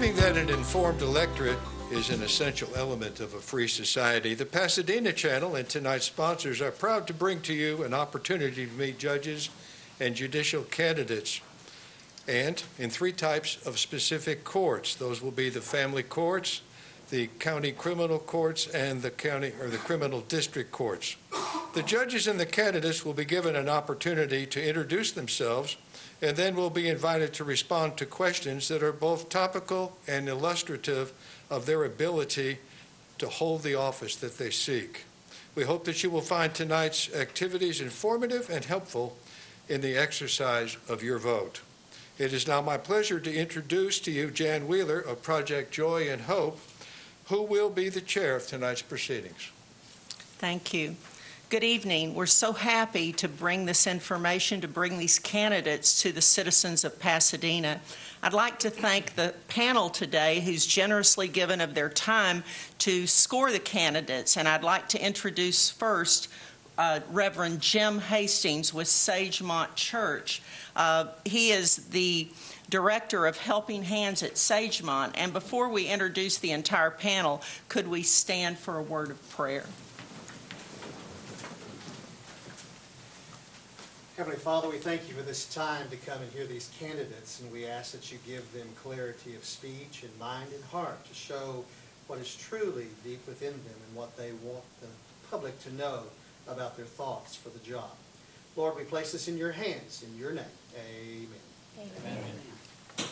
Believing that an informed electorate is an essential element of a free society, the Pasadena Channel and tonight's sponsors are proud to bring to you an opportunity to meet judges and judicial candidates, and in three types of specific courts. Those will be the family courts, the county criminal courts, and the county or the criminal district courts. The judges and the candidates will be given an opportunity to introduce themselves and then will be invited to respond to questions that are both topical and illustrative of their ability to hold the office that they seek. We hope that you will find tonight's activities informative and helpful in the exercise of your vote. It is now my pleasure to introduce to you Jan Wheeler of Project Joy and Hope, who will be the chair of tonight's proceedings. Thank you. Good evening. We're so happy to bring this information, to bring these candidates to the citizens of Pasadena. I'd like to thank the panel today who's generously given of their time to score the candidates. And I'd like to introduce first uh, Reverend Jim Hastings with Sagemont Church. Uh, he is the director of Helping Hands at Sagemont. And before we introduce the entire panel, could we stand for a word of prayer? Heavenly Father, we thank you for this time to come and hear these candidates, and we ask that you give them clarity of speech and mind and heart to show what is truly deep within them and what they want the public to know about their thoughts for the job. Lord, we place this in your hands, in your name. Amen. Amen.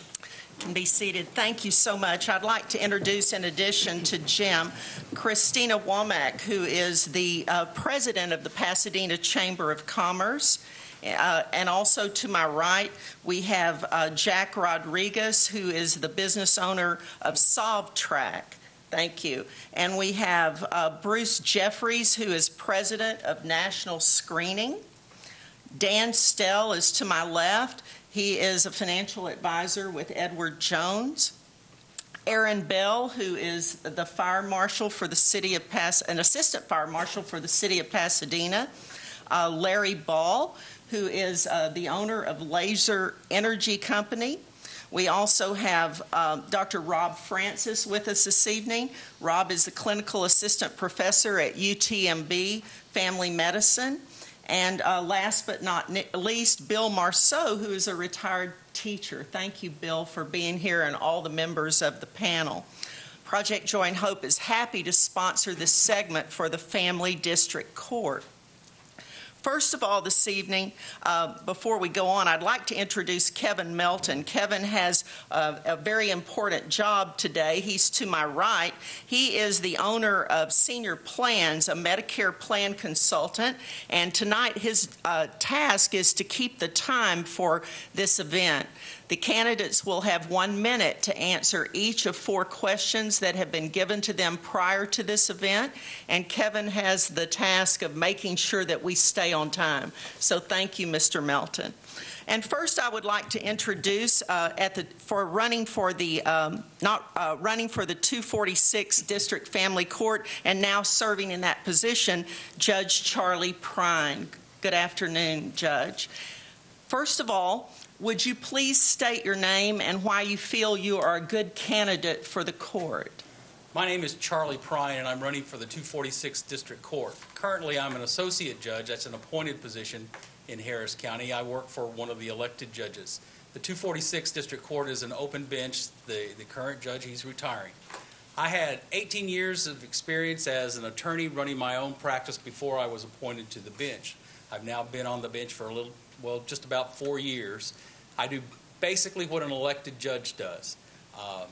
Can be seated. Thank you so much. I'd like to introduce, in addition to Jim, Christina Womack, who is the uh, president of the Pasadena Chamber of Commerce. Uh, and also to my right, we have uh, Jack Rodriguez, who is the business owner of SolveTrack. Thank you. And we have uh, Bruce Jeffries, who is president of National Screening. Dan Stell is to my left. He is a financial advisor with Edward Jones. Aaron Bell, who is the fire marshal for the city of Pas, an assistant fire marshal for the city of Pasadena. Uh, Larry Ball, who is uh, the owner of Laser Energy Company. We also have uh, Dr. Rob Francis with us this evening. Rob is the clinical assistant professor at UTMB Family Medicine. And uh, last but not least, Bill Marceau, who is a retired teacher. Thank you, Bill, for being here and all the members of the panel. Project Joy and Hope is happy to sponsor this segment for the Family District Court. First of all, this evening, uh, before we go on, I'd like to introduce Kevin Melton. Kevin has a, a, very important job today. He's to my right. He is the owner of Senior Plans, a Medicare plan consultant, and tonight his uh, task is to keep the time for this event. The candidates will have one minute to answer each of four questions that have been given to them prior to this event, and Kevin has the task of making sure that we stay on time. So thank you, Mr. Melton. And first, I would like to introduce uh, at the for running for the um, not uh, running for the 246 District Family Court and now serving in that position, Judge Charlie Prine. Good afternoon, Judge. First of all, would you please state your name and why you feel you are a good candidate for the court? My name is Charlie Prine, and I'm running for the 246 District Court. Currently, I'm an associate judge. That's an appointed position in Harris County. I work for one of the elected judges. The 246 District Court is an open bench. The, the current judge, he's retiring. I had 18 years of experience as an attorney running my own practice before I was appointed to the bench. I've now been on the bench for a little, well, just about four years. I do basically what an elected judge does. Um,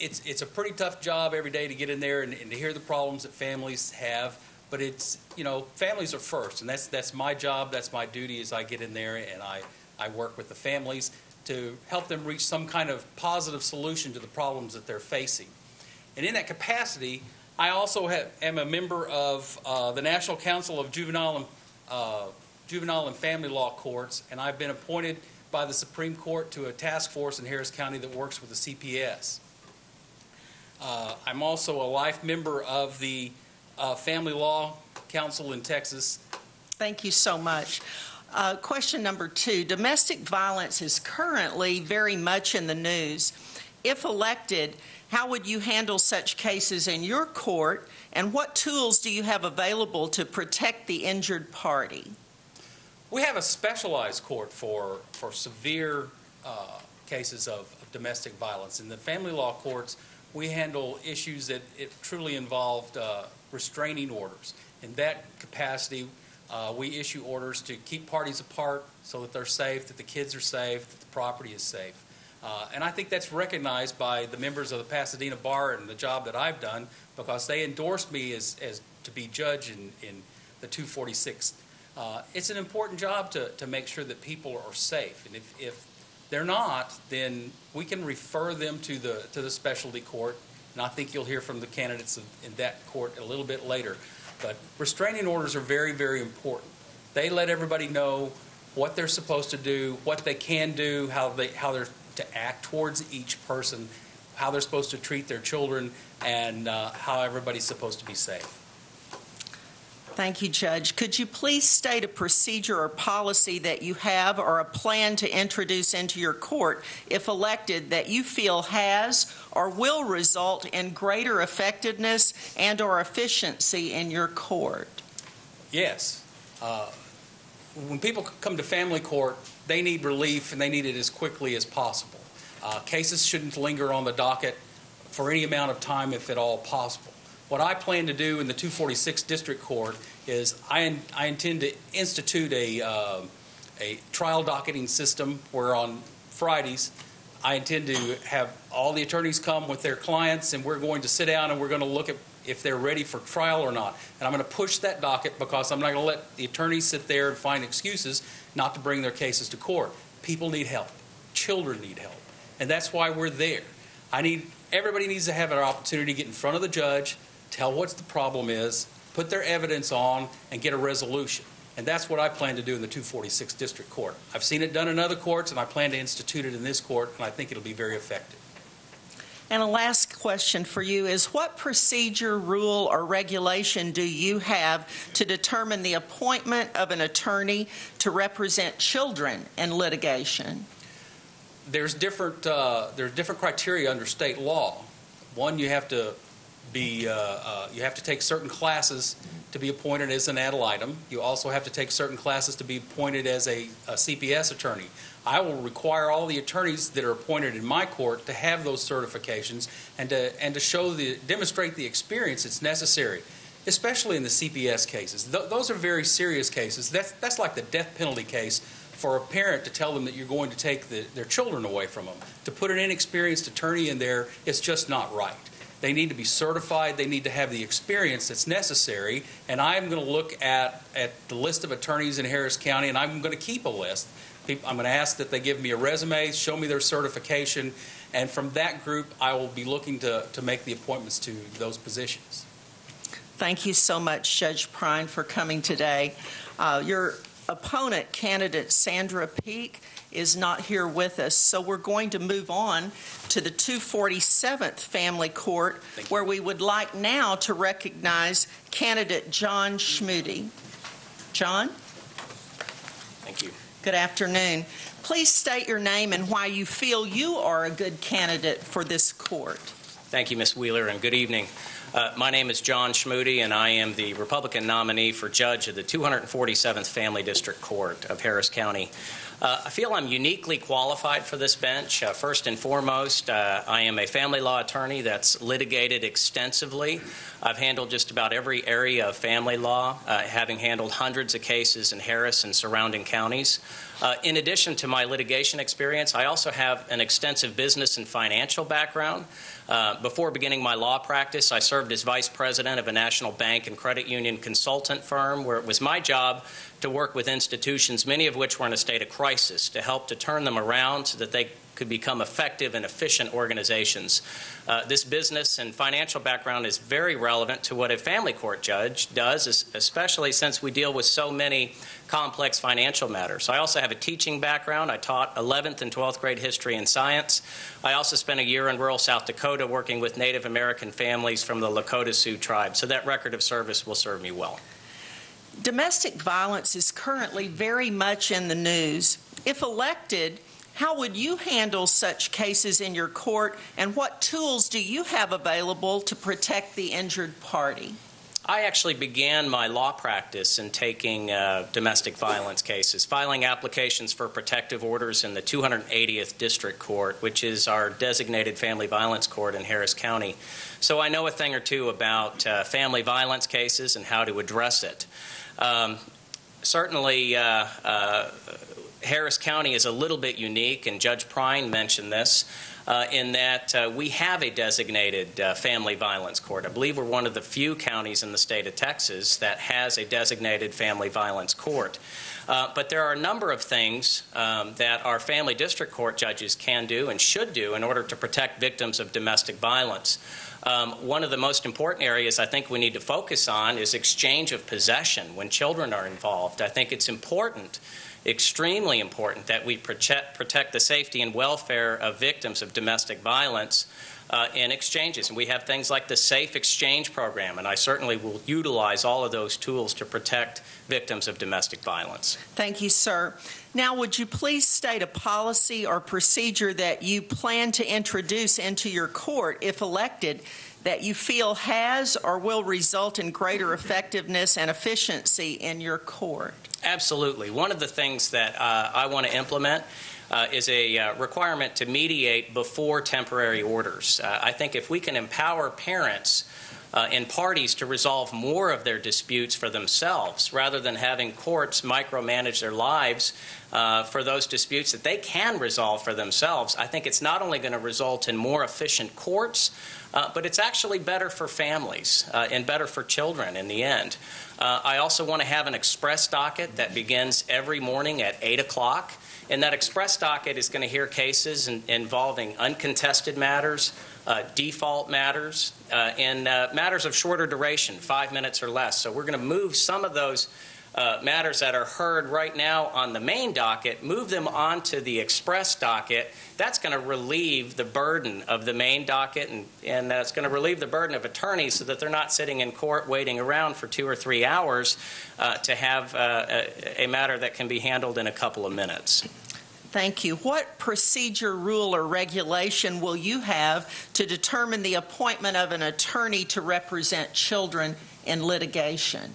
it's it's a pretty tough job every day to get in there and, and, to hear the problems that families have. But it's you know families are first, and that's that's my job. That's my duty. As I get in there and I I work with the families to help them reach some kind of positive solution to the problems that they're facing. And in that capacity, I also have, am a member of uh, the National Council of Juvenile and uh, juvenile and family law courts, and I've been appointed by the Supreme Court to a task force in Harris County that works with the CPS. Uh, I'm also a life member of the uh, Family Law Council in Texas. Thank you so much. Uh, Question number two, domestic violence is currently very much in the news. If elected, how would you handle such cases in your court, and what tools do you have available to protect the injured party? We have a specialized court for, for severe uh, cases of, of domestic violence. In the family law courts, we handle issues that it truly involved uh, restraining orders. In that capacity, uh, we issue orders to keep parties apart so that they're safe, that the kids are safe, that the property is safe. Uh, and I think that's recognized by the members of the Pasadena Bar and the job that I've done because they endorsed me as, as to be judge in, in the 246 uh, it's an important job to, to make sure that people are safe. And if, if they're not, then we can refer them to the, to the specialty court. And I think you'll hear from the candidates in that court a little bit later. But restraining orders are very, very important. They let everybody know what they're supposed to do, what they can do, how, they, how they're to act towards each person, how they're supposed to treat their children, and uh, how everybody's supposed to be safe. Thank you, Judge. Could you please state a procedure or policy that you have or a plan to introduce into your court, if elected, that you feel has or will result in greater effectiveness and/or efficiency in your court? Yes. Uh, when people come to family court, they need relief and they need it as quickly as possible. Uh, cases shouldn't linger on the docket for any amount of time if at all possible. What I plan to do in the 246 District Court is I, I intend to institute a, uh, a trial docketing system where on Fridays I intend to have all the attorneys come with their clients and we're going to sit down and we're going to look at if they're ready for trial or not. And I'm going to push that docket because I'm not going to let the attorneys sit there and find excuses not to bring their cases to court. People need help. Children need help. And that's why we're there. I need everybody needs to have an opportunity to get in front of the judge tell what the problem is, put their evidence on, and get a resolution. And that's what I plan to do in the 246 District Court. I've seen it done in other courts, and I plan to institute it in this court, and I think it'll be very effective. And a last question for you is what procedure, rule, or regulation do you have to determine the appointment of an attorney to represent children in litigation? There's different, uh, there's different criteria under state law. One, you have to be, uh, uh, you have to take certain classes to be appointed as an ad litem. You also have to take certain classes to be appointed as a, a, CPS attorney. I will require all the attorneys that are appointed in my court to have those certifications and to, and to show the, demonstrate the experience that's necessary, especially in the CPS cases. Th- those are very serious cases. That's, that's like the death penalty case for a parent to tell them that you're going to take the, their children away from them. To put an inexperienced attorney in there, it's just not right. They need to be certified. They need to have the experience that's necessary. And I'm going to look at, at the list of attorneys in Harris County, and I'm going to keep a list. I'm going to ask that they give me a resume, show me their certification, and from that group, I will be looking to, to make the appointments to those positions. Thank you so much, Judge Prine, for coming today. Uh, your opponent, candidate Sandra Peak, is not here with us. So we're going to move on to the 247th Family Court, where we would like now to recognize candidate John Schmude. John? Thank you. Good afternoon. Please state your name and why you feel you are a good candidate for this court. Thank you, Ms. Wheeler, and good evening. Uh, my name is John Schmude, and I am the Republican nominee for judge of the 247th Family District Court of Harris County. Uh, I feel I'm uniquely qualified for this bench. Uh, first and foremost, uh, I am a family law attorney that's litigated extensively. I've handled just about every area of family law, uh, having handled hundreds of cases in Harris and surrounding counties. Uh, in addition to my litigation experience, I also have an extensive business and financial background. Uh, before beginning my law practice, I served as vice president of a national bank and credit union consultant firm where it was my job to work with institutions, many of which were in a state of crisis, to help to turn them around so that they could become effective and efficient organizations. Uh, this business and financial background is very relevant to what a family court judge does, especially since we deal with so many complex financial matters. I also have a teaching background. I taught 11th and 12th grade history and science. I also spent a year in rural South Dakota working with Native American families from the Lakota Sioux tribe, so that record of service will serve me well. Domestic violence is currently very much in the news. If elected, how would you handle such cases in your court, and what tools do you have available to protect the injured party? I actually began my law practice in taking uh, domestic violence cases, filing applications for protective orders in the 280th District Court, which is our designated family violence court in Harris County. So I know a thing or two about uh, family violence cases and how to address it. Um, certainly, uh, uh, Harris County is a little bit unique, and Judge Prine mentioned this uh, in that uh, we have a designated uh, family violence court. I believe we're one of the few counties in the state of Texas that has a designated family violence court. Uh, but there are a number of things um, that our family district court judges can do and should do in order to protect victims of domestic violence. Um, one of the most important areas I think we need to focus on is exchange of possession when children are involved. I think it's important extremely important that we protect, protect the safety and welfare of victims of domestic violence uh, in exchanges. And we have things like the Safe Exchange Program, and I certainly will utilize all of those tools to protect victims of domestic violence. Thank you, sir. Now, would you please state a policy or procedure that you plan to introduce into your court if elected that you feel has or will result in greater effectiveness and efficiency in your court? Absolutely. One of the things that uh, I want to implement uh, is a uh, requirement to mediate before temporary orders. Uh, I think if we can empower parents uh, and parties to resolve more of their disputes for themselves rather than having courts micromanage their lives uh, for those disputes that they can resolve for themselves, I think it's not only going to result in more efficient courts, uh, but it's actually better for families uh, and better for children in the end. Uh, I also want to have an express docket that begins every morning at 8 o'clock. And that express docket is going to hear cases in, involving uncontested matters, uh, default matters, uh, and uh, matters of shorter duration, five minutes or less. So we're going to move some of those uh, matters that are heard right now on the main docket, move them onto the express docket. That's going to relieve the burden of the main docket, and, and that's going to relieve the burden of attorneys so that they're not sitting in court waiting around for two or three hours uh, to have uh, a, a matter that can be handled in a couple of minutes. Thank you. What procedure, rule, or regulation will you have to determine the appointment of an attorney to represent children in litigation?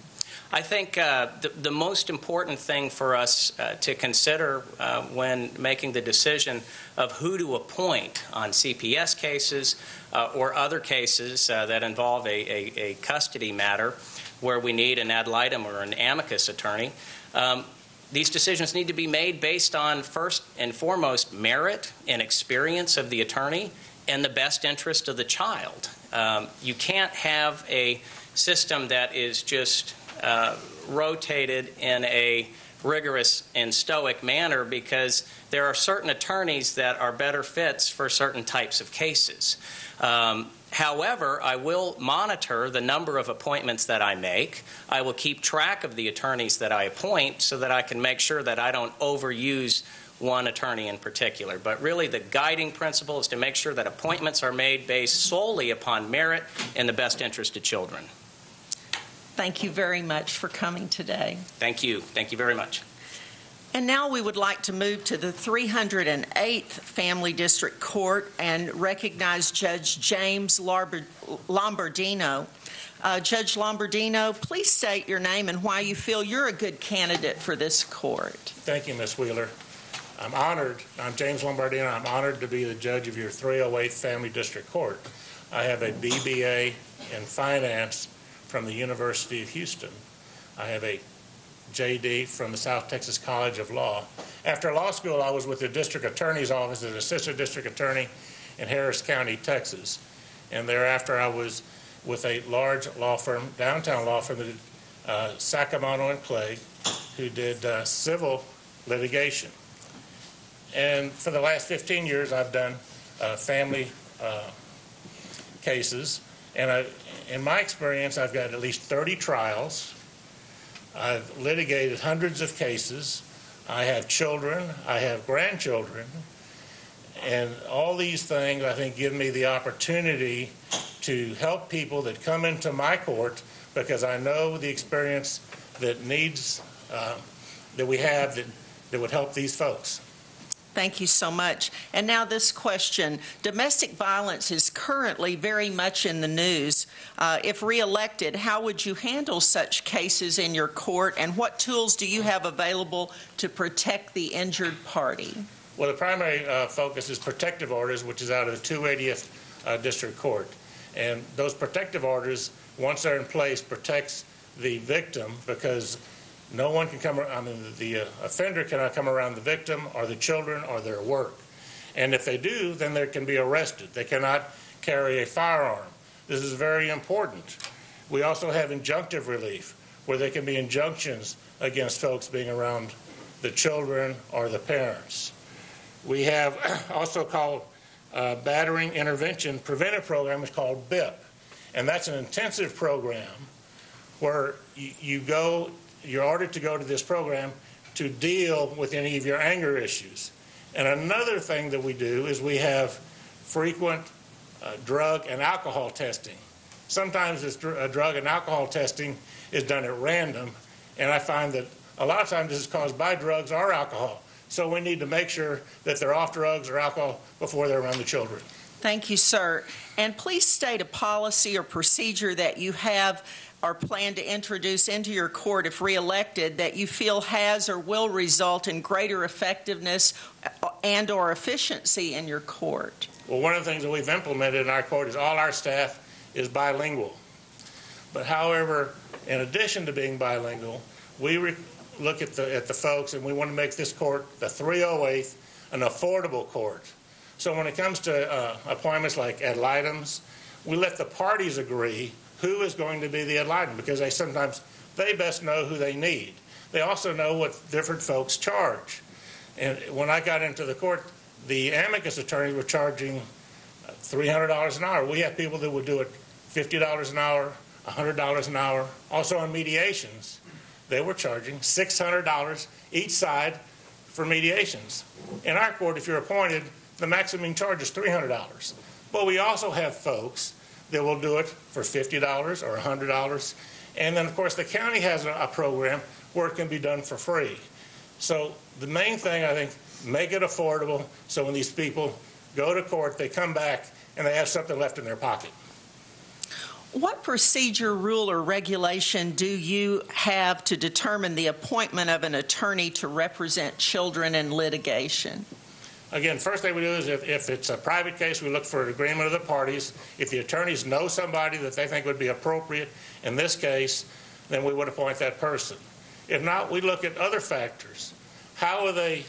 I think uh, the, the, most important thing for us uh, to consider uh, when making the decision of who to appoint on CPS cases uh, or other cases uh, that involve a, a, a, custody matter where we need an ad litem or an amicus attorney. Um, these decisions need to be made based on first and foremost merit and experience of the attorney and the best interest of the child. Um, you can't have a system that is just uh, rotated in a rigorous and stoic manner because there are certain attorneys that are better fits for certain types of cases. Um, however, I will monitor the number of appointments that I make. I will keep track of the attorneys that I appoint so that I can make sure that I don't overuse one attorney in particular. But really, the guiding principle is to make sure that appointments are made based solely upon merit and the best interest of children. Thank you very much for coming today. Thank you. Thank you very much. And now we would like to move to the 308th Family District Court and recognize Judge James Lombardino. Uh, Judge Lombardino, please state your name and why you feel you're a good candidate for this court. Thank you, Ms. Wheeler. I'm honored. I'm James Lombardino. I'm honored to be the judge of your 308th Family District Court. I have a BBA in finance from the University of Houston. I have a JD from the South Texas College of Law. After law school, I was with the district attorney's office as assistant district attorney in Harris County, Texas. And thereafter, I was with a large law firm, downtown law firm, uh, Sacramento and Clay, who did uh, civil litigation. And for the last 15 years, I've done uh, family uh, cases. And I, in my experience, I've got at least 30 trials. I've litigated hundreds of cases. I have children. I have grandchildren. And all these things, I think, give me the opportunity to help people that come into my court because I know the experience that needs, uh, that we have that, that would help these folks. Thank you so much. And now this question. Domestic violence is currently very much in the news. Uh, if reelected, how would you handle such cases in your court, and what tools do you have available to protect the injured party? Well, the primary uh, focus is protective orders, which is out of the 280th uh, District Court. And those protective orders, once they're in place, protects the victim because no one can come, I mean, the uh, offender cannot come around the victim or the children or their work. And if they do, then they can be arrested. They cannot carry a firearm. This is very important. We also have injunctive relief, where there can be injunctions against folks being around the children or the parents. We have also called uh, Battering Intervention Preventive Program is called BIP, and that's an intensive program where you, you go, you're ordered to go to this program to deal with any of your anger issues. And another thing that we do is we have frequent uh, drug and alcohol testing. Sometimes this dr- uh, drug and alcohol testing is done at random, and I find that a lot of times this is caused by drugs or alcohol. So we need to make sure that they're off drugs or alcohol before they're around the children. Thank you, sir. And please state a policy or procedure that you have or plan to introduce into your court if reelected that you feel has or will result in greater effectiveness and or efficiency in your court. Well, one of the things that we've implemented in our court is all our staff is bilingual. But however, in addition to being bilingual, we re- look at the, at the folks and we want to make this court, the 308th, an affordable court. So when it comes to uh, appointments like ad litems, we let the parties agree who is going to be the litem because they sometimes they best know who they need. They also know what different folks charge. And when I got into the court, the amicus attorneys were charging uh, $300 an hour. We have people that would do it $50 an hour, $100 an hour. Also on mediations, they were charging $600 each side for mediations. In our court, if you're appointed, the maximum charge is $300. But we also have folks that will do it for $50 or $100. And then, of course, the county has a, a program where it can be done for free. So the main thing, I think, make it affordable so when these people go to court, they come back and they have something left in their pocket. What procedure, rule, or regulation do you have to determine the appointment of an attorney to represent children in litigation? Again, first thing we do is if, if it's a private case, we look for an agreement of the parties. If the attorneys know somebody that they think would be appropriate in this case, then we would appoint that person. If not, we look at other factors. How are they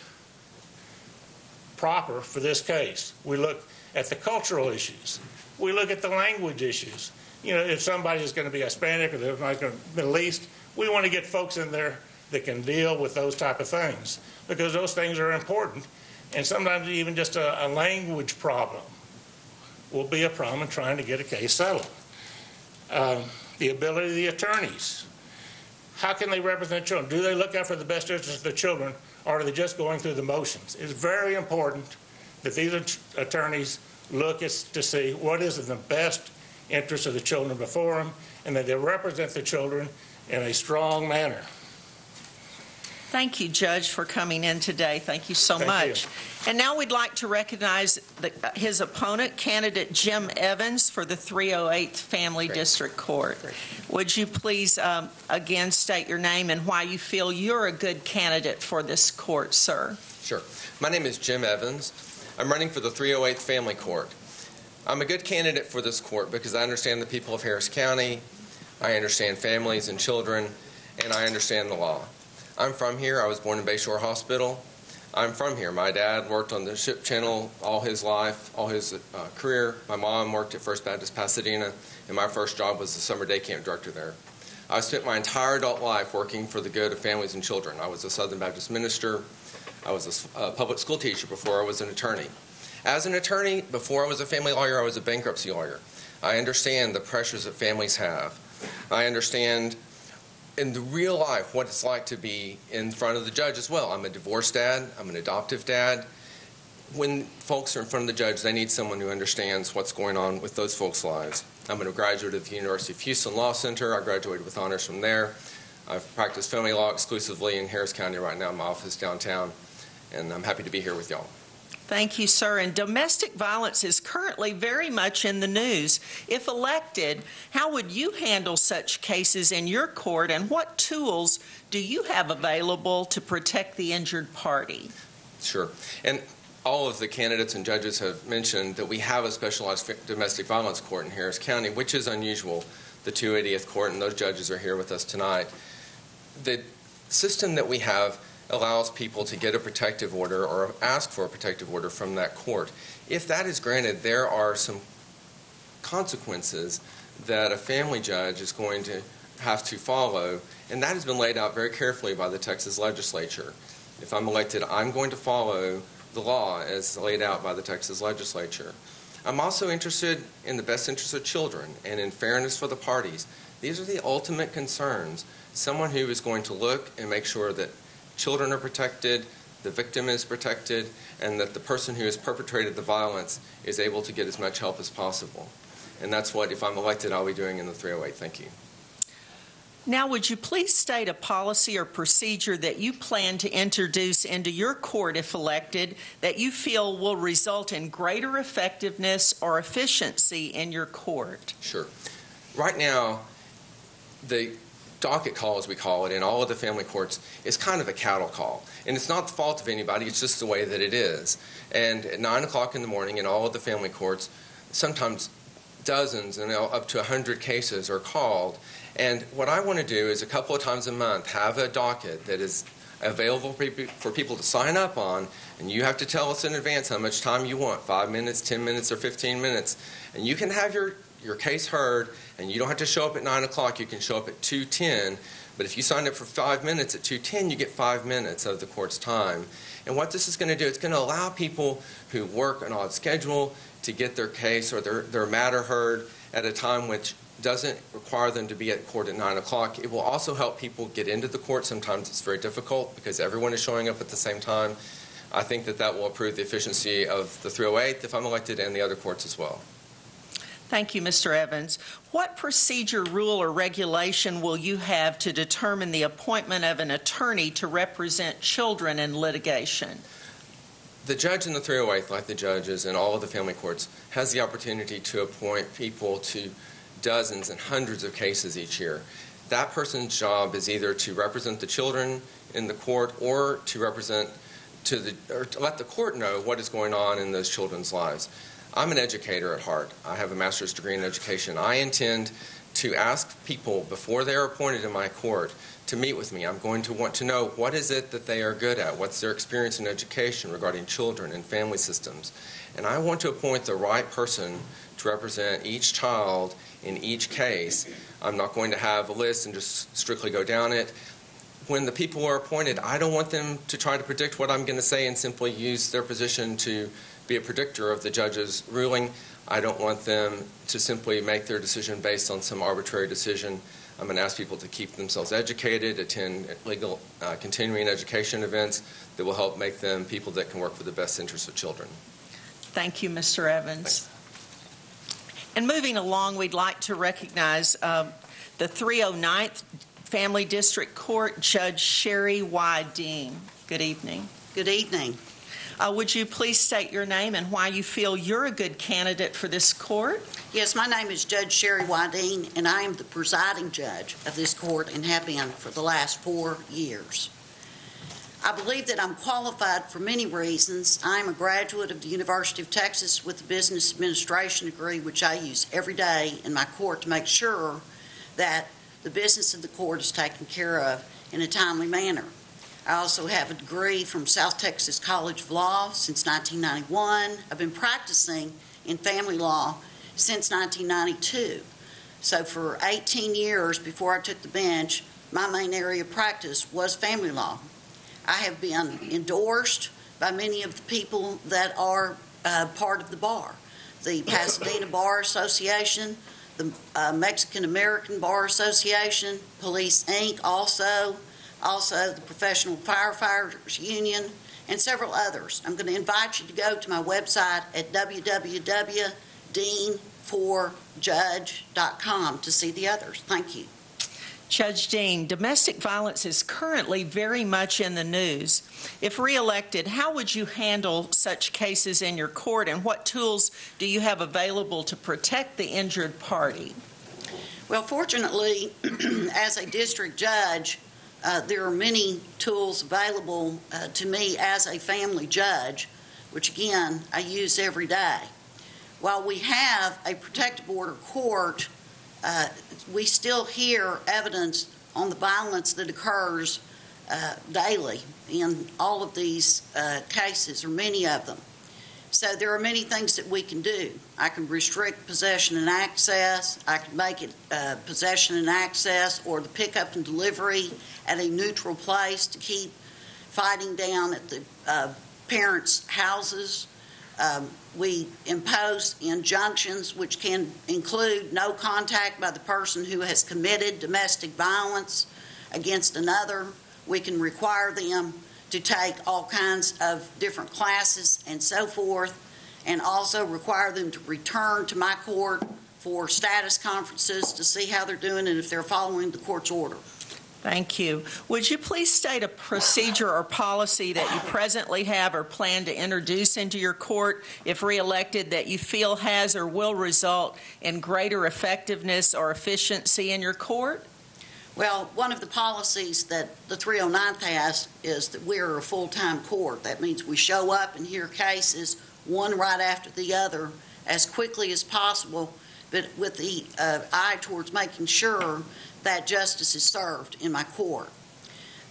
proper for this case? We look at the cultural issues. We look at the language issues. You know, if somebody is going to be Hispanic or they're going to be Middle East, we want to get folks in there that can deal with those type of things because those things are important. And sometimes even just a, a language problem will be a problem in trying to get a case settled. Um, the ability of the attorneys. How can they represent children? Do they look out for the best interests of the children, or are they just going through the motions? It's very important that these attorneys look as, to see what is in the best interest of the children before them, and that they represent the children in a strong manner. Thank you, Judge, for coming in today. Thank you so Thank much. And now we'd like to recognize the, his opponent, candidate Jim Evans, for the 308th Family District Court. Would you please um, again state your name and why you feel you're a good candidate for this court, sir? Sure. My name is Jim Evans. I'm running for the 308th Family Court. I'm a good candidate for this court because I understand the people of Harris County, I understand families and children, and I understand the law. I'm from here. I was born in Bayshore Hospital. I'm from here. My dad worked on the ship channel all his life, all his uh, career. My mom worked at First Baptist Pasadena, and my first job was the summer day camp director there. I spent my entire adult life working for the good of families and children. I was a Southern Baptist minister. I was a public school teacher before I was an attorney. As an attorney, before I was a family lawyer, I was a bankruptcy lawyer. I understand the pressures that families have. I understand in the real life what it's like to be in front of the judge as well. I'm a divorced dad, I'm an adoptive dad. When folks are in front of the judge, they need someone who understands what's going on with those folks' lives. I'm a graduate of the University of Houston Law Center. I graduated with honors from there. I've practiced family law exclusively in Harris County right now, my office downtown, and I'm happy to be here with y'all. Thank you, sir. And domestic violence is currently very much in the news. If elected, how would you handle such cases in your court, and what tools do you have available to protect the injured party? Sure. And all of the candidates and judges have mentioned that we have a specialized domestic violence court in Harris County, which is unusual. The 280th Court, and those judges are here with us tonight. The system that we have allows people to get a protective order or ask for a protective order from that court. If that is granted, there are some consequences that a family judge is going to have to follow, and that has been laid out very carefully by the Texas legislature. If I'm elected, I'm going to follow the law as laid out by the Texas legislature. I'm also interested in the best interests of children and in fairness for the parties. These are the ultimate concerns. Someone who is going to look and make sure that children are protected, the victim is protected, and that the person who has perpetrated the violence is able to get as much help as possible. And that's what, if I'm elected, I'll be doing in the 308. Thank you. Now, would you please state a policy or procedure that you plan to introduce into your court if elected that you feel will result in greater effectiveness or efficiency in your court? Sure. Right now, the docket call, as we call it, in all of the family courts is kind of a cattle call. And it's not the fault of anybody, it's just the way that it is. And at 9 o'clock in the morning, in all of the family courts, sometimes dozens and up to 100 cases are called. And what I want to do is a couple of times a month have a docket that is available for people to sign up on, and you have to tell us in advance how much time you want five minutes, 10 minutes, or 15 minutes. And you can have your, your case heard, and you don't have to show up at 9 o'clock, you can show up at 2.10. But if you sign up for five minutes at 2.10, you get five minutes of the court's time. And what this is going to do, it's going to allow people who work an odd schedule to get their case or their, their matter heard at a time which doesn't require them to be at court at 9 o'clock. It will also help people get into the court. Sometimes it's very difficult because everyone is showing up at the same time. I think that that will improve the efficiency of the 308 if I'm elected and the other courts as well. Thank you, Mr. Evans. What procedure, rule, or regulation will you have to determine the appointment of an attorney to represent children in litigation? The judge in the 308, like the judges in all of the family courts, has the opportunity to appoint people to dozens and hundreds of cases each year. That person's job is either to represent the children in the court or to represent to the or to let the court know what is going on in those children's lives. I'm an educator at heart. I have a master's degree in education. I intend to ask people before they are appointed in my court to meet with me. I'm going to want to know what is it that they are good at, what's their experience in education regarding children and family systems. And I want to appoint the right person to represent each child in each case. I'm not going to have a list and just strictly go down it. When the people are appointed, I don't want them to try to predict what I'm going to say and simply use their position to be a predictor of the judge's ruling. I don't want them to simply make their decision based on some arbitrary decision. I'm going to ask people to keep themselves educated, attend legal uh, continuing education events that will help make them people that can work for the best interests of children. Thank you, Mr. Evans. Thanks. And moving along, we'd like to recognize uh, the 309th Family District Court Judge Sheri Y. Dean. Good evening. Good evening. Uh, would you please state your name and why you feel you're a good candidate for this court? Yes, my name is Judge Sheri Y. Dean, and I am the presiding judge of this court and have been for the last four years. I believe that I'm qualified for many reasons. I am a graduate of the University of Texas with a business administration degree, which I use every day in my court to make sure that the business of the court is taken care of in a timely manner. I also have a degree from South Texas College of Law since 1991. I've been practicing in family law since 1992. So for 18 years before I took the bench, my main area of practice was family law. I have been endorsed by many of the people that are uh, part of the bar the Pasadena Bar Association, the uh, Mexican American Bar Association, Police Inc., also, also the Professional Firefighters Union, and several others. I'm going to invite you to go to my website at judge.com to see the others. Thank you. Judge Dean, domestic violence is currently very much in the news. If reelected, how would you handle such cases in your court, and what tools do you have available to protect the injured party? Well, fortunately, as a district judge, uh, there are many tools available uh, to me as a family judge, which again, I use every day. While we have a protective order court, uh, we still hear evidence on the violence that occurs uh, daily in all of these uh, cases, or many of them. So there are many things that we can do. I can restrict possession and access. I can make it possession and access or the pickup and delivery at a neutral place to keep fighting down at the uh, parents' houses. Um, we impose injunctions which can include no contact by the person who has committed domestic violence against another. We can require them to take all kinds of different classes and so forth, and also require them to return to my court for status conferences to see how they're doing and if they're following the court's order. Thank you. Would you please state a procedure or policy that you presently have or plan to introduce into your court if reelected that you feel has or will result in greater effectiveness or efficiency in your court? Well, one of the policies that the 309th has is that we're a full-time court. That means we show up and hear cases, one right after the other, as quickly as possible, but with the uh, eye towards making sure that justice is served in my court.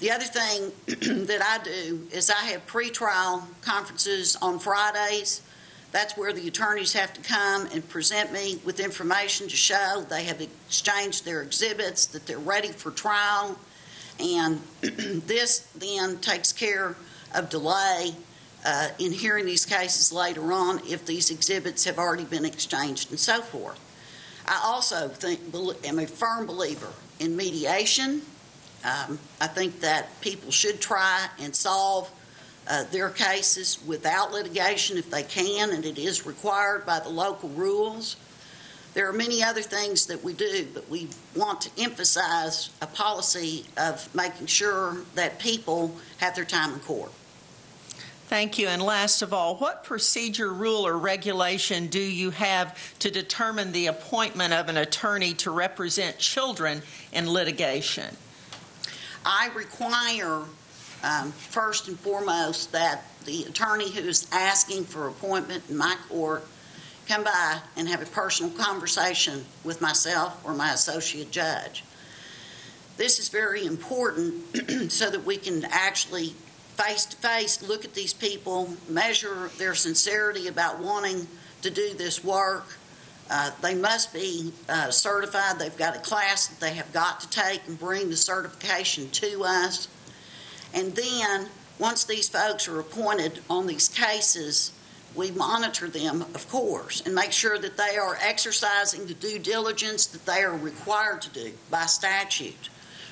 The other thing that I do is I have pretrial conferences on Fridays. That's where the attorneys have to come and present me with information to show they have exchanged their exhibits, that they're ready for trial. And this then takes care of delay uh, in hearing these cases later on if these exhibits have already been exchanged and so forth. I also think, am a firm believer in mediation. Um, I think that people should try and solve uh, their cases without litigation if they can, and it is required by the local rules. There are many other things that we do, but we want to emphasize a policy of making sure that people have their time in court. Thank you. And last of all, what procedure, rule, or regulation do you have to determine the appointment of an attorney to represent children in litigation? I require, um, first and foremost, that the attorney who is asking for appointment in my court come by and have a personal conversation with myself or my associate judge. This is very important so that we can actually face to face look at these people, measure their sincerity about wanting to do this work. Uh, they must be uh, certified. They've got a class that they have got to take and bring the certification to us. And then, once these folks are appointed on these cases, we monitor them, of course, and make sure that they are exercising the due diligence that they are required to do by statute.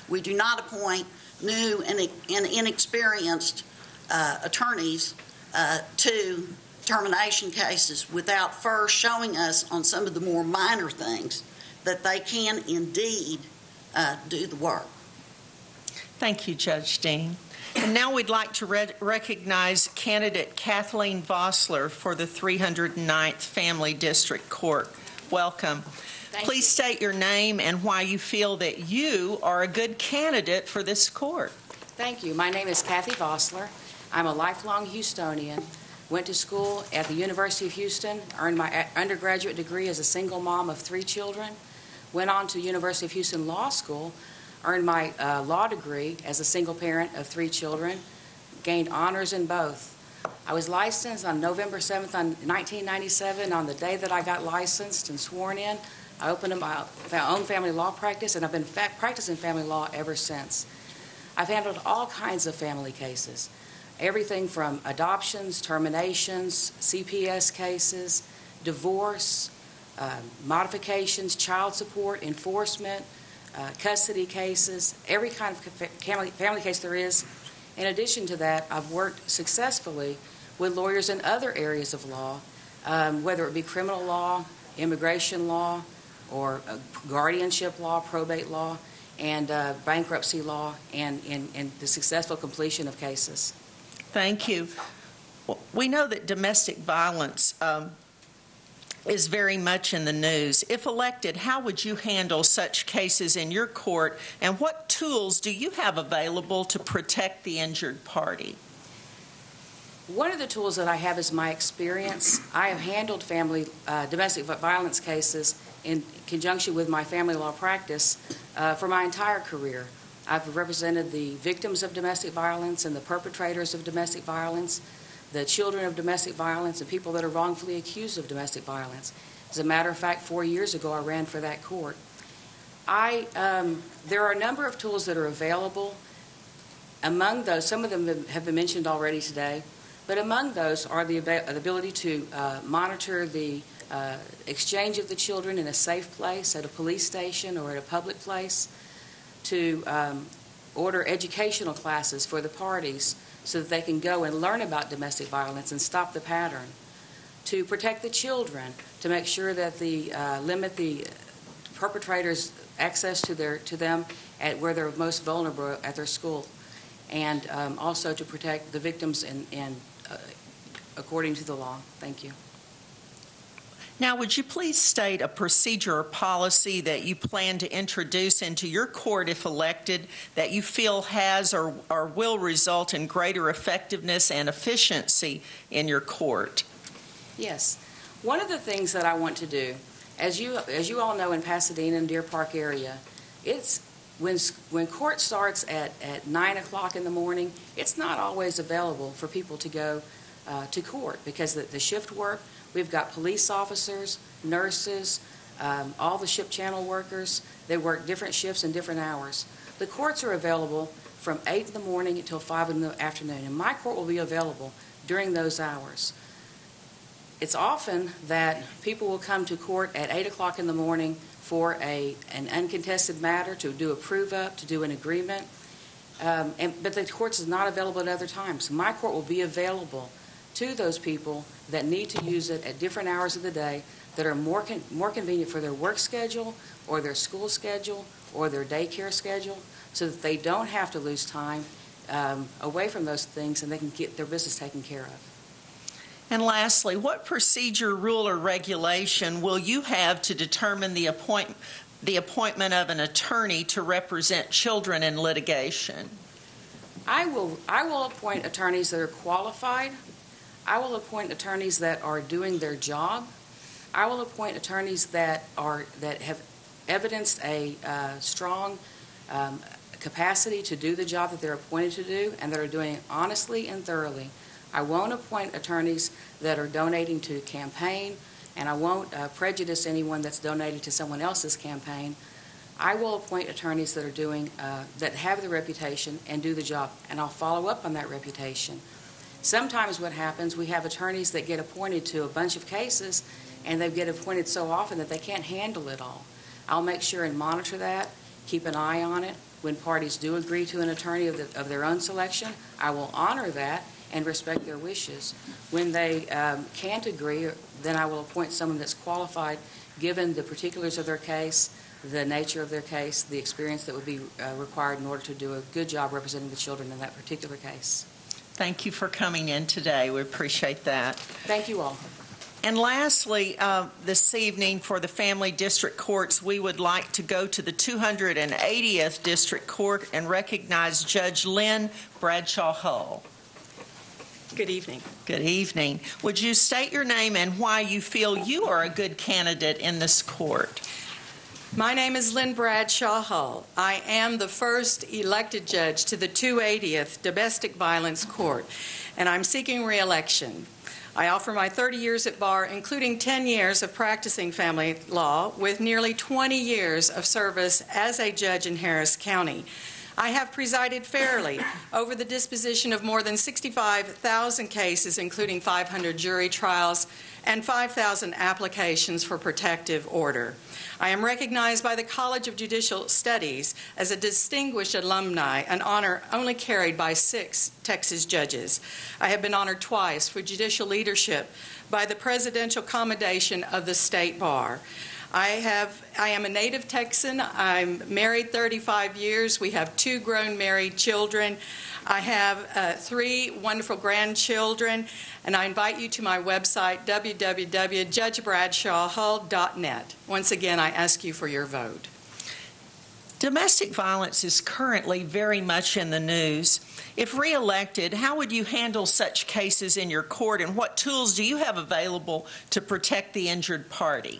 We do not appoint new and, and inexperienced uh, attorneys uh, to termination cases without first showing us on some of the more minor things that they can indeed uh, do the work. Thank you, Judge Dean. And now we'd like to re- recognize candidate Kathleen Vossler for the 309th Family District Court. Welcome. Thank Please you. state your name and why you feel that you are a good candidate for this court. Thank you. My name is Kathy Vossler. I'm a lifelong Houstonian. Went to school at the University of Houston, earned my undergraduate degree as a single mom of three children, went on to University of Houston Law School, earned my uh, law degree as a single parent of three children, gained honors in both. I was licensed on November 7th, on 1997. On the day that I got licensed and sworn in, I opened my own family law practice, and I've been practicing family law ever since. I've handled all kinds of family cases, everything from adoptions, terminations, CPS cases, divorce, uh, modifications, child support, enforcement, uh, custody cases, every kind of family, family case there is. In addition to that, I've worked successfully with lawyers in other areas of law, um, whether it be criminal law, immigration law, or uh, guardianship law, probate law, and uh, bankruptcy law, and, and, and the successful completion of cases. Thank you. We know that domestic violence um, is very much in the news. If elected, how would you handle such cases in your court, and what tools do you have available to protect the injured party? One of the tools that I have is my experience. I have handled family, uh, domestic violence cases in conjunction with my family law practice uh, for my entire career. I've represented the victims of domestic violence and the perpetrators of domestic violence, the children of domestic violence, and people that are wrongfully accused of domestic violence. As a matter of fact, four years ago, I ran for that court. I, um, there are a number of tools that are available. Among those, some of them have been mentioned already today. But among those are the, the ability to uh, monitor the uh, exchange of the children in a safe place, at a police station or at a public place, to um, order educational classes for the parties so that they can go and learn about domestic violence and stop the pattern, to protect the children, to make sure that the uh, limit the perpetrators' access to their to them at where they're most vulnerable at their school, and um, also to protect the victims in uh, Uh, according to the law. Thank you. Now, would you please state a procedure or policy that you plan to introduce into your court if elected that you feel has or, or will result in greater effectiveness and efficiency in your court? Yes. One of the things that I want to do, as you as you all know in Pasadena and Deer Park area, it's when when court starts at, at nine o'clock in the morning, it's not always available for people to go uh, to court because the, the shift work. We've got police officers, nurses, um, all the ship channel workers. They work different shifts and different hours. The courts are available from eight in the morning until five in the afternoon, and my court will be available during those hours. It's often that people will come to court at 8 o'clock in the morning for a, an uncontested matter, to do a prove-up, to do an agreement, um, and, but the courts is not available at other times. My court will be available to those people that need to use it at different hours of the day that are more, con- more convenient for their work schedule or their school schedule or their daycare schedule, so that they don't have to lose time um, away from those things and they can get their business taken care of. And lastly, what procedure, rule, or regulation will you have to determine the appoint, the appointment of an attorney to represent children in litigation? I will, I will appoint attorneys that are qualified. I will appoint attorneys that are doing their job. I will appoint attorneys that are, that have evidenced a uh, strong um, capacity to do the job that they're appointed to do and that are doing it honestly and thoroughly. I won't appoint attorneys that are donating to a campaign, and I won't uh, prejudice anyone that's donating to someone else's campaign. I will appoint attorneys that are doing, uh, that have the reputation and do the job, and I'll follow up on that reputation. Sometimes what happens, we have attorneys that get appointed to a bunch of cases, and they get appointed so often that they can't handle it all. I'll make sure and monitor that, keep an eye on it. When parties do agree to an attorney of, the, of their own selection, I will honor that and respect their wishes. When they um, can't agree, then I will appoint someone that's qualified, given the particulars of their case, the nature of their case, the experience that would be uh, required in order to do a good job representing the children in that particular case. Thank you for coming in today. We appreciate that. Thank you all. And lastly, uh, this evening for the Family District Courts, we would like to go to the 280th District Court and recognize Judge Lynn Bradshaw Hull. Good evening. Good evening. Would you state your name and why you feel you are a good candidate in this court? My name is Lynn Bradshaw Hull. I am the first elected judge to the 280th Domestic Violence Court, and I'm seeking reelection. I offer my 30 years at bar, including 10 years of practicing family law, with nearly 20 years of service as a judge in Harris County. I have presided fairly over the disposition of more than 65,000 cases, including 500 jury trials and 5,000 applications for protective order. I am recognized by the College of Judicial Studies as a distinguished alumni, an honor only carried by six Texas judges. I have been honored twice for judicial leadership by the Presidential Commendation of the State Bar. I have I am a native Texan. I'm married 35 years. We have two grown married children. I have uh, three wonderful grandchildren, and I invite you to my website, www.judgebradshawhull.net. Once again, I ask you for your vote. Domestic violence is currently very much in the news. If reelected, how would you handle such cases in your court, and what tools do you have available to protect the injured party?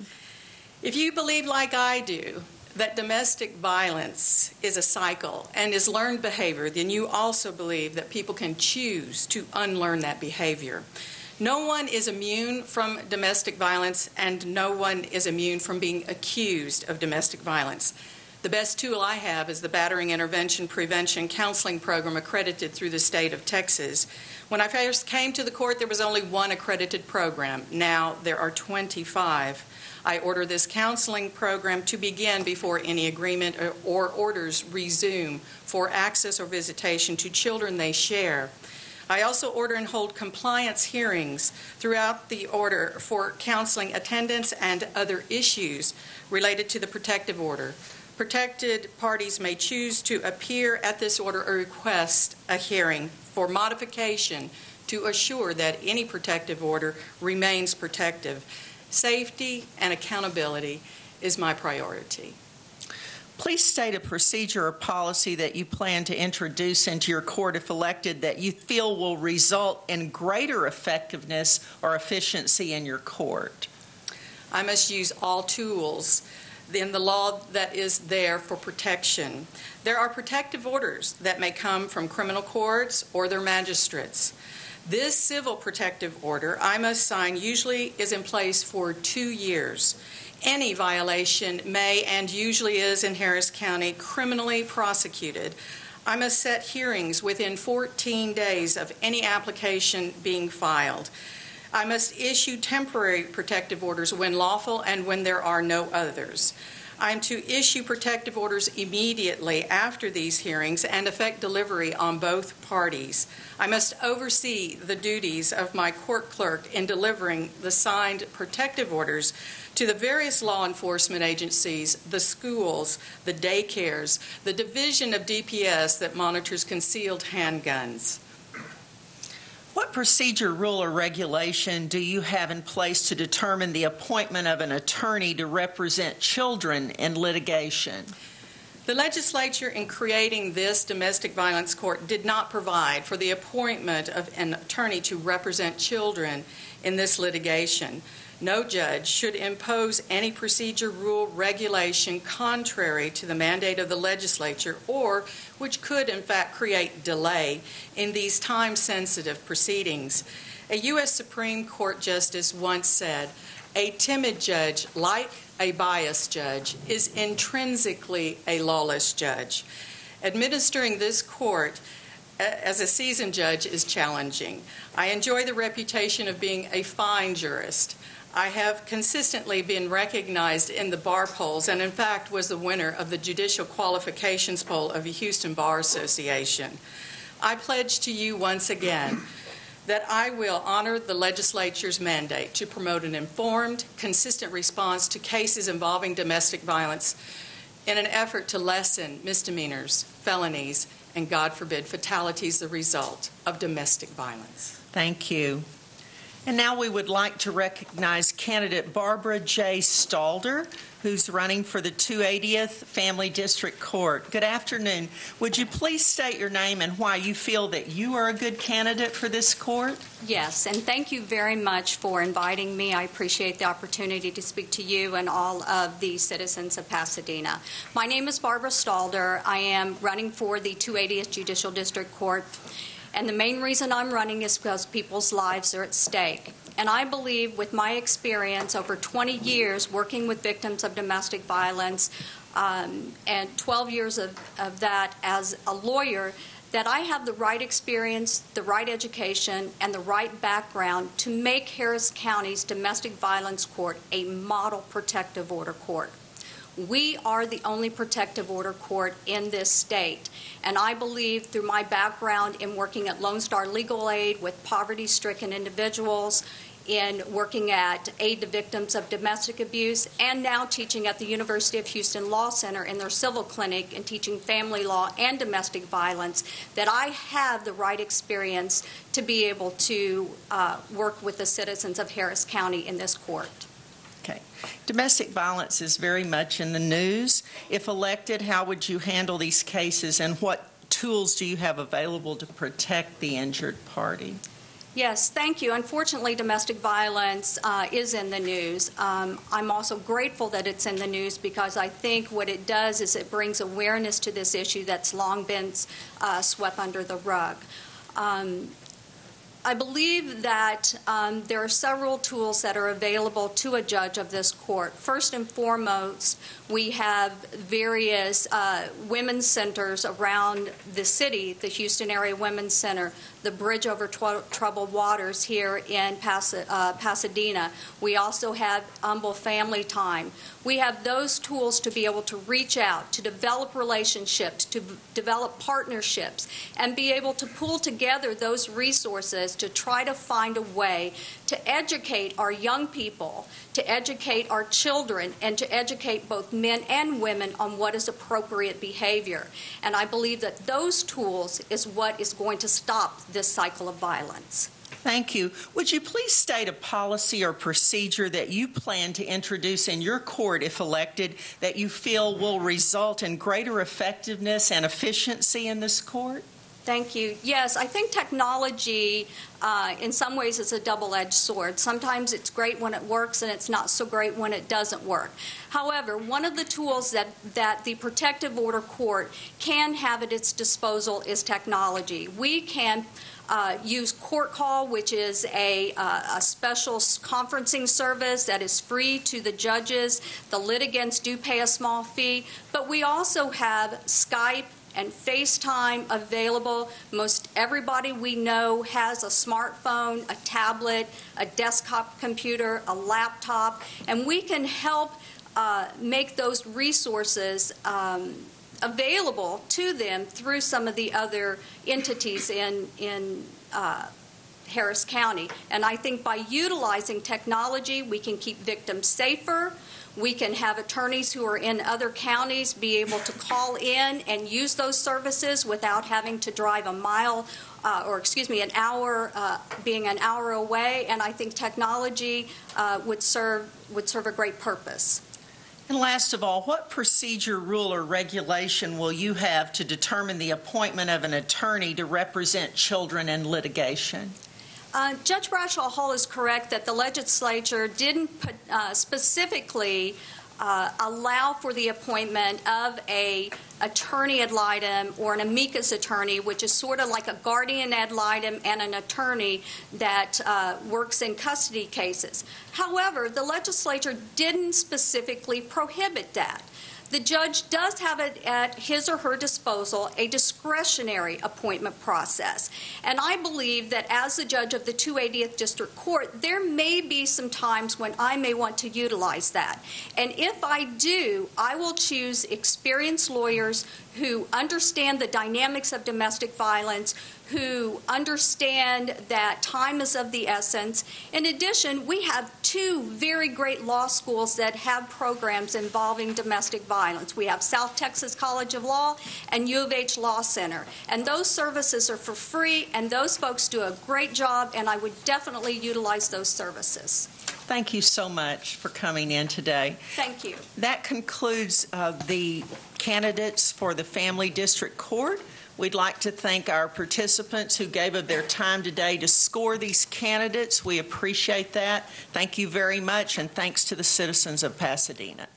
If you believe, like I do, that domestic violence is a cycle and is learned behavior, then you also believe that people can choose to unlearn that behavior. No one is immune from domestic violence, and no one is immune from being accused of domestic violence. The best tool I have is the Battering Intervention Prevention Counseling Program accredited through the state of Texas. When I first came to the court, there was only one accredited program. Now there are 25. I order this counseling program to begin before any agreement or, or orders resume for access or visitation to children they share. I also order and hold compliance hearings throughout the order for counseling attendance and other issues related to the protective order. Protected parties may choose to appear at this order or request a hearing for modification to assure that any protective order remains protective. Safety and accountability is my priority. Please state a procedure or policy that you plan to introduce into your court if elected that you feel will result in greater effectiveness or efficiency in your court. I must use all tools in the law that is there for protection. There are protective orders that may come from criminal courts or their magistrates. This civil protective order I must sign usually is in place for two years. Any violation may and usually is in Harris County criminally prosecuted. I must set hearings within 14 days of any application being filed. I must issue temporary protective orders when lawful and when there are no others. I'm to issue protective orders immediately after these hearings and effect delivery on both parties. I must oversee the duties of my court clerk in delivering the signed protective orders to the various law enforcement agencies, the schools, the daycares, the division of DPS that monitors concealed handguns. What procedure, rule, or regulation do you have in place to determine the appointment of an attorney to represent children in litigation? The legislature, in creating this domestic violence court, did not provide for the appointment of an attorney to represent children in this litigation. No judge should impose any procedure, rule, regulation contrary to the mandate of the legislature or which could, in fact, create delay in these time sensitive proceedings. A U.S. Supreme Court justice once said, A timid judge, like a biased judge, is intrinsically a lawless judge. Administering this court as a seasoned judge is challenging. I enjoy the reputation of being a fine jurist. I have consistently been recognized in the bar polls and, in fact, was the winner of the Judicial Qualifications Poll of the Houston Bar Association. I pledge to you once again that I will honor the legislature's mandate to promote an informed, consistent response to cases involving domestic violence in an effort to lessen misdemeanors, felonies, and, God forbid, fatalities the result of domestic violence. Thank you. And now we would like to recognize candidate Barbara J. Stalder, who's running for the 280th Family District Court. Good afternoon. Would you please state your name and why you feel that you are a good candidate for this court? Yes, and thank you very much for inviting me. I appreciate the opportunity to speak to you and all of the citizens of Pasadena. My name is Barbara Stalder. I am running for the 280th Judicial District Court. And the main reason I'm running is because people's lives are at stake. And I believe, with my experience over 20 years working with victims of domestic violence, um, and 12 years of, of that as a lawyer, that I have the right experience, the right education, and the right background to make Harris County's domestic violence court a model protective order court. We are the only protective order court in this state. And I believe through my background in working at Lone Star Legal Aid with poverty stricken individuals, in working at aid to victims of domestic abuse, and now teaching at the University of Houston Law Center in their civil clinic and teaching family law and domestic violence, that I have the right experience to be able to uh, work with the citizens of Harris County in this court. Domestic violence is very much in the news. If elected, how would you handle these cases, and what tools do you have available to protect the injured party? Yes, thank you. Unfortunately, domestic violence uh, is in the news. Um, I'm also grateful that it's in the news because I think what it does is it brings awareness to this issue that's long been uh, swept under the rug. Um, I believe that um, there are several tools that are available to a judge of this court. First and foremost, we have various uh, women's centers around the city, the Houston Area Women's Center, the Bridge Over Tw- Troubled Waters here in Pas- uh, Pasadena. We also have Humble Family Time. We have those tools to be able to reach out, to develop relationships, to v- develop partnerships, and be able to pull together those resources to try to find a way to educate our young people, to educate our children, and to educate both men and women on what is appropriate behavior. And I believe that those tools is what is going to stop this cycle of violence. Thank you. Would you please state a policy or procedure that you plan to introduce in your court if elected that you feel will result in greater effectiveness and efficiency in this court? Thank you. Yes, I think technology, uh, in some ways, is a double edged sword. Sometimes it's great when it works, and it's not so great when it doesn't work. However, one of the tools that, that the protective order court can have at its disposal is technology. We can uh, use Court Call, which is a, uh, a special conferencing service that is free to the judges. The litigants do pay a small fee, but we also have Skype and FaceTime available. Most everybody we know has a smartphone, a tablet, a desktop computer, a laptop, and we can help uh, make those resources um, available to them through some of the other entities in, in uh, Harris County. And I think by utilizing technology, we can keep victims safer. We can have attorneys who are in other counties be able to call in and use those services without having to drive a mile uh, or excuse me, an hour, uh, being an hour away. And I think technology uh, would serve would serve a great purpose. And last of all, what procedure, rule, or regulation will you have to determine the appointment of an attorney to represent children in litigation? Uh, Judge Bradshaw Hull is correct that the legislature didn't put, uh, specifically uh, allow for the appointment of a attorney ad litem or an amicus attorney, which is sort of like a guardian ad litem and an attorney that uh, works in custody cases. However, the legislature didn't specifically prohibit that. The judge does have at his or her disposal a discretionary appointment process. And I believe that as the judge of the 280th District Court, there may be some times when I may want to utilize that. And if I do, I will choose experienced lawyers who understand the dynamics of domestic violence, who understand that time is of the essence. In addition, we have two very great law schools that have programs involving domestic violence. We have South Texas College of Law and U of H Law Center. And those services are for free, and those folks do a great job, and I would definitely utilize those services. Thank you so much for coming in today. Thank you. That concludes uh, the candidates for the Family District Court. We'd like to thank our participants who gave of their time today to score these candidates. We appreciate that. Thank you very much, and thanks to the citizens of Pasadena.